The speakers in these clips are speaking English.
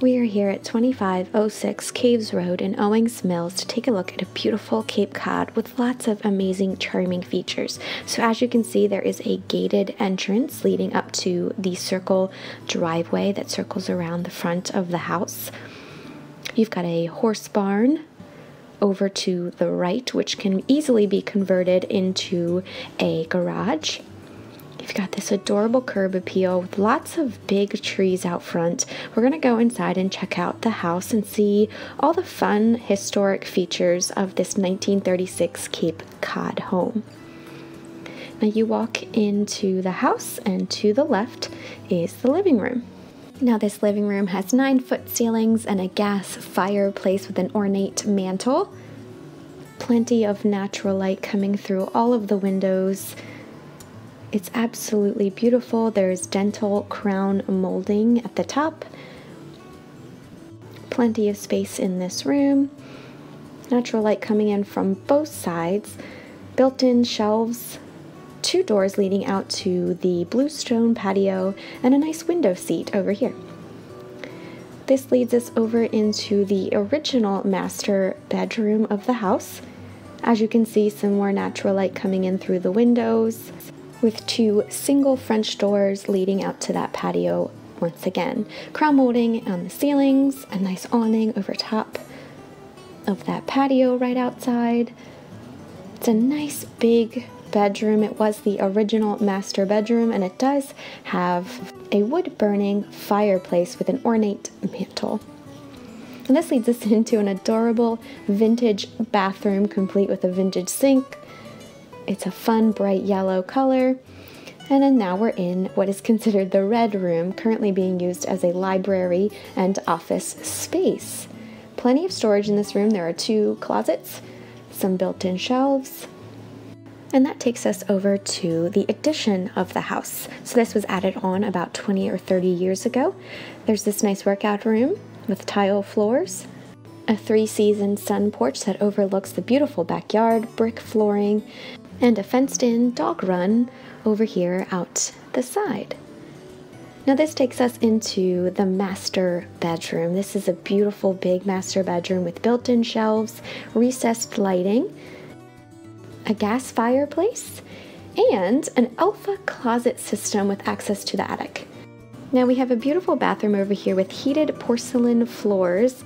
We are here at 2506 Caves Road in Owings Mills to take a look at a beautiful Cape Cod with lots of amazing, charming features. So, as you can see, there is a gated entrance leading up to the circle driveway that circles around the front of the house. You've got a horse barn over to the right, which can easily be converted into a garage. You've got this adorable curb appeal with lots of big trees out front. We're going to go inside and check out the house and see all the fun historic features of this 1936 Cape Cod home. Now you walk into the house and to the left is the living room. Now this living room has 9 foot ceilings and a gas fireplace with an ornate mantle. Plenty of natural light coming through all of the windows it's absolutely beautiful. There's dentil crown molding at the top. Plenty of space in this room. Natural light coming in from both sides. Built in shelves, two doors leading out to the bluestone patio, and a nice window seat over here. This leads us over into the original master bedroom of the house. As you can see, some more natural light coming in through the windows with two single French doors leading out to that patio once again. Crown molding on the ceilings, a nice awning over top of that patio right outside. It's a nice big bedroom. It was the original master bedroom and it does have a wood burning fireplace with an ornate mantle. And this leads us into an adorable vintage bathroom complete with a vintage sink, it's a fun bright yellow color. And then now we're in what is considered the red room, currently being used as a library and office space. Plenty of storage in this room. There are two closets, some built in shelves, and that takes us over to the addition of the house. So this was added on about 20 or 30 years ago. There's this nice workout room with tile floors, a three season sun porch that overlooks the beautiful backyard, brick flooring, and a fenced in dog run over here out the side. Now, this takes us into the master bedroom. This is a beautiful big master bedroom with built in shelves, recessed lighting, a gas fireplace, and an Elfa closet system with access to the attic. Now, we have a beautiful bathroom over here with heated porcelain floors,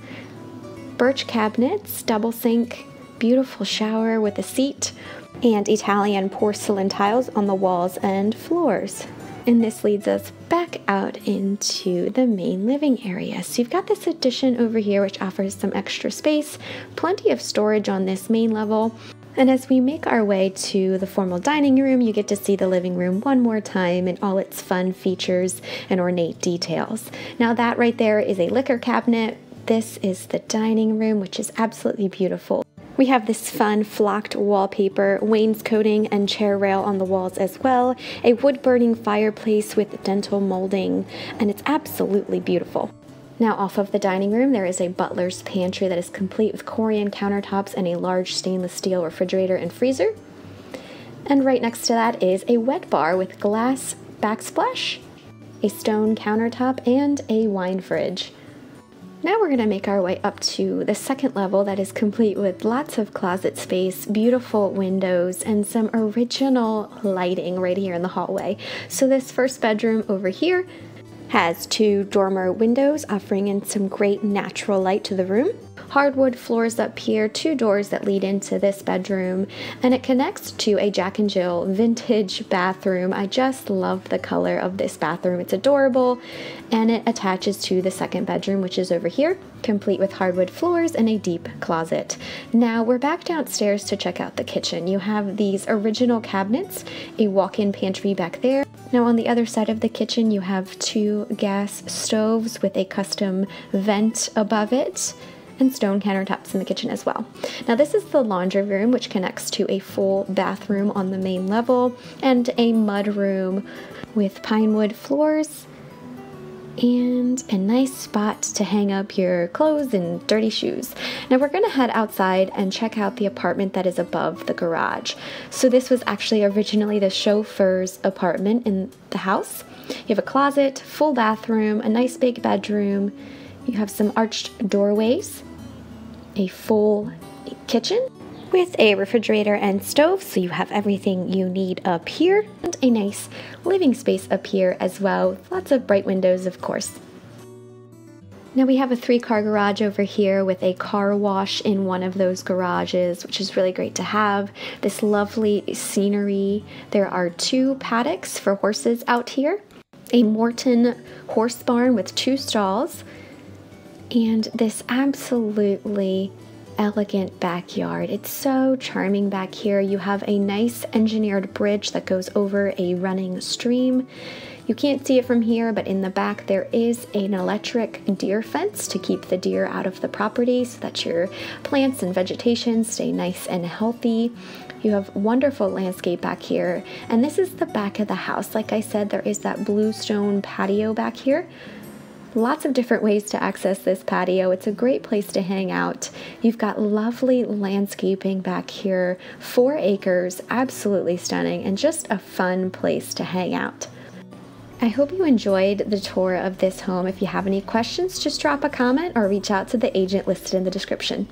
birch cabinets, double sink, beautiful shower with a seat, and Italian porcelain tiles on the walls and floors. And this leads us back out into the main living area. So you've got this addition over here, which offers some extra space, plenty of storage on this main level. And as we make our way to the formal dining room, you get to see the living room one more time and all its fun features and ornate details. Now, that right there is a liquor cabinet. This is the dining room, which is absolutely beautiful. We have this fun flocked wallpaper, wainscoting, and chair rail on the walls as well, a wood burning fireplace with dentil molding, and it's absolutely beautiful. Now, off of the dining room, there is a butler's pantry that is complete with Corian countertops and a large stainless steel refrigerator and freezer. And right next to that is a wet bar with glass backsplash, a stone countertop, and a wine fridge. Now we're going to make our way up to the second level that is complete with lots of closet space, beautiful windows, and some original lighting right here in the hallway. So this first bedroom over here has two dormer windows offering in some great natural light to the room. Hardwood floors up here, two doors that lead into this bedroom, and it connects to a Jack and Jill vintage bathroom. I just love the color of this bathroom. It's adorable, and it attaches to the second bedroom, which is over here, complete with hardwood floors and a deep closet. Now we're back downstairs to check out the kitchen. You have these original cabinets, a walk-in pantry back there, now on the other side of the kitchen you have two gas stoves with a custom vent above it and stone countertops in the kitchen as well. Now this is the laundry room which connects to a full bathroom on the main level and a mud room with pine wood floors and a nice spot to hang up your clothes and dirty shoes. Now we're to head outside and check out the apartment that is above the garage. So this was actually originally the chauffeur's apartment in the house. You have a closet, full bathroom, a nice big bedroom, You have some arched doorways, a full kitchen with a refrigerator and stove, so you have everything you need up here, and a nice living space up here as well. Lots of bright windows, of course. Now we have a three car garage over here with a car wash in one of those garages, which is really great to have. This lovely scenery. There are two paddocks for horses out here, a Morton horse barn with two stalls, and this absolutely elegant backyard. It's so charming back here. You have a nice engineered bridge that goes over a running stream. You can't see it from here, but in the back there is an electric deer fence to keep the deer out of the property so that your plants and vegetation stay nice and healthy. You have wonderful landscape back here, and this is the back of the house. Like I said, there is that bluestone patio back here Lots of different ways to access this patio. It's a great place to hang out. You've got lovely landscaping back here, four acres, absolutely stunning, and just a fun place to hang out. I hope you enjoyed the tour of this home. If you have any questions, just drop a comment or reach out to the agent listed in the description.